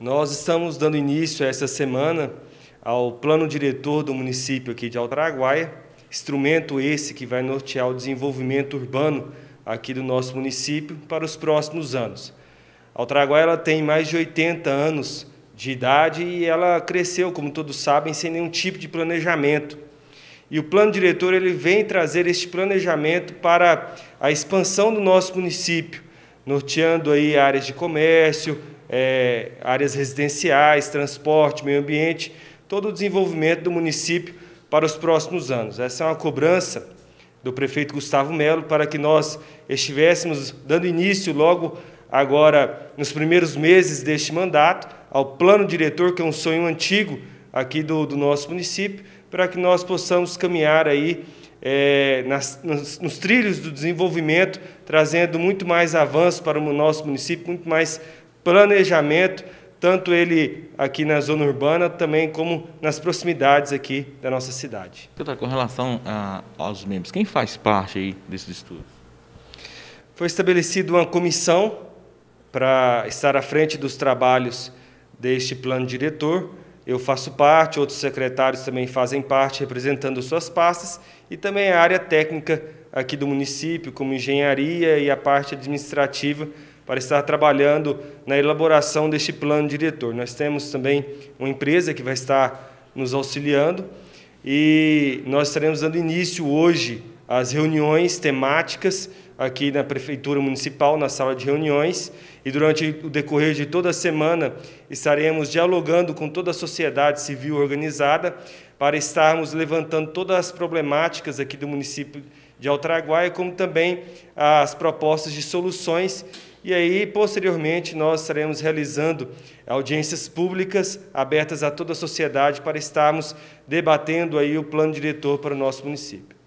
Nós estamos dando início essa semana ao plano diretor do município aqui de Altaraguaia, instrumento esse que vai nortear o desenvolvimento urbano aqui do nosso município para os próximos anos. Altaraguaia ela tem mais de 80 anos de idade e ela cresceu, como todos sabem, sem nenhum tipo de planejamento. E o plano diretor ele vem trazer este planejamento para a expansão do nosso município, norteando aí áreas de comércio, é, áreas residenciais, transporte, meio ambiente, todo o desenvolvimento do município para os próximos anos. Essa é uma cobrança do prefeito Gustavo Melo para que nós estivéssemos dando início logo agora nos primeiros meses deste mandato ao plano diretor, que é um sonho antigo aqui do, do nosso município, para que nós possamos caminhar aí é, nas, nos, nos, trilhos do desenvolvimento, trazendo muito mais avanço para o nosso município, muito mais planejamento, tanto ele aqui na zona urbana, também como nas proximidades aqui da nossa cidade. Com relação a, aos membros, quem faz parte aí desses estudos? Foi estabelecida uma comissão para estar à frente dos trabalhos deste plano diretor. Eu faço parte, outros secretários também fazem parte, representando suas pastas, e também a área técnica aqui do município, como engenharia e a parte administrativa, para estar trabalhando na elaboração deste plano diretor. Nós temos também uma empresa que vai estar nos auxiliando e nós estaremos dando início hoje às reuniões temáticas aqui na Prefeitura Municipal, na sala de reuniões, e durante o decorrer de toda a semana estaremos dialogando com toda a sociedade civil organizada para estarmos levantando todas as problemáticas aqui do município de Altaraguaia, como também as propostas de soluções. E aí, posteriormente, nós estaremos realizando audiências públicas abertas a toda a sociedade para estarmos debatendo aí o plano diretor para o nosso município.